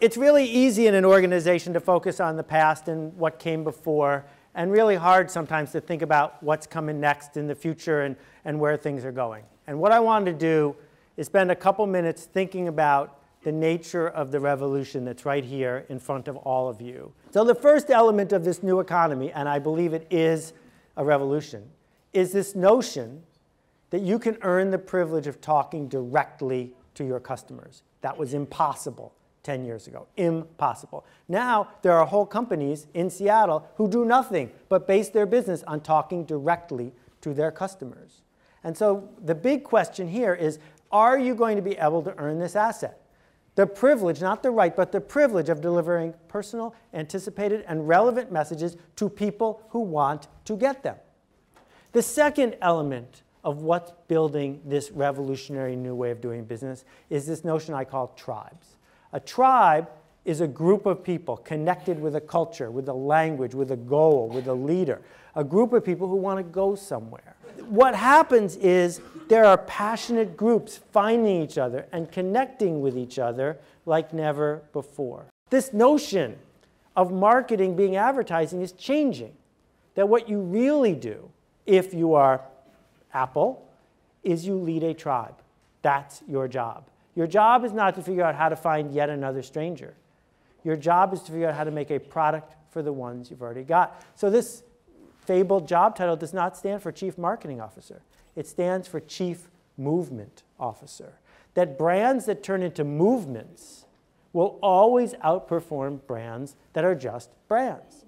It's really easy in an organization to focus on the past and what came before, and really hard sometimes to think about what's coming next in the future and, and where things are going. And what I wanted to do is spend a couple minutes thinking about the nature of the revolution that's right here in front of all of you. So the first element of this new economy, and I believe it is a revolution, is this notion that you can earn the privilege of talking directly to your customers. That was impossible 10 years ago. Impossible. Now, there are whole companies in Seattle who do nothing but base their business on talking directly to their customers. And so the big question here is, are you going to be able to earn this asset? The privilege, not the right, but the privilege of delivering personal, anticipated, and relevant messages to people who want to get them. The second element of what's building this revolutionary new way of doing business is this notion I call tribes. A tribe is a group of people connected with a culture, with a language, with a goal, with a leader, a group of people who want to go somewhere. What happens is there are passionate groups finding each other and connecting with each other like never before. This notion of marketing being advertising is changing. That what you really do if you are Apple is you lead a tribe. That's your job. Your job is not to figure out how to find yet another stranger. Your job is to figure out how to make a product for the ones you've already got. So this fabled job title does not stand for Chief Marketing Officer. It stands for Chief Movement Officer. That brands that turn into movements will always outperform brands that are just brands.